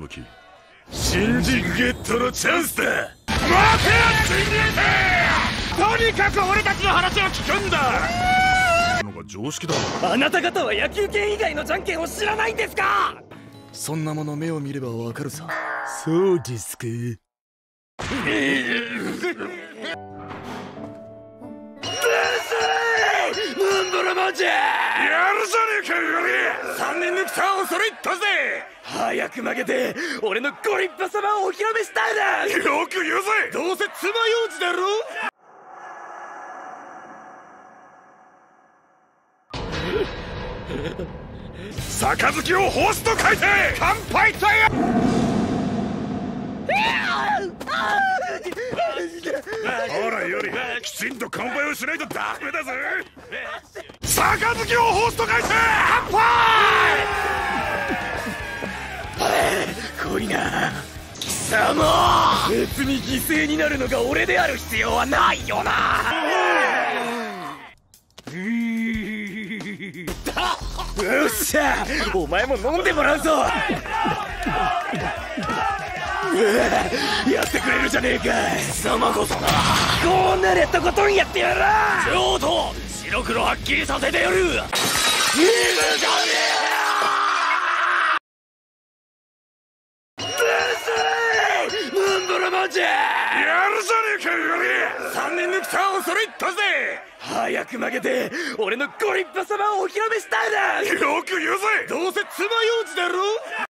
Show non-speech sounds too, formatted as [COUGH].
ぶき新人ゲットのチャンスだ。待てやとにかく俺たちの話を聞くんだ。のが常識だ。あなた方は野球拳以外のじゃんけんを知らないんですか？そんなもの目を見ればわかるさ。そうですか [LAUGHS] ムンブルマンジャやるじゃねえかよ3年抜きターンを揃いったぜ！早く負けて俺のご立派様をお披露目したいだりよく言うぜ！どうせ爪楊枝だろ？杯をホースと書いて乾杯とやほらより！きちんと乾杯をしないとダメだぜ杯。をホースと書いて乾杯濃いな。貴様。別に犠牲になるのが俺である必要はないよな。よっしゃお前も飲んでもらうぞ。やってくれるじゃねえか。貴様こそな。こうな。れとことんやってやら白黒はっきりさせてやる！いいじゃねえムンブルマンジやるじゃねえかより！3年抜きターンを揃いったぜ！早く負けて俺のご立派様をお披露目したいだよく言うぜ！どうせ爪楊枝だろ？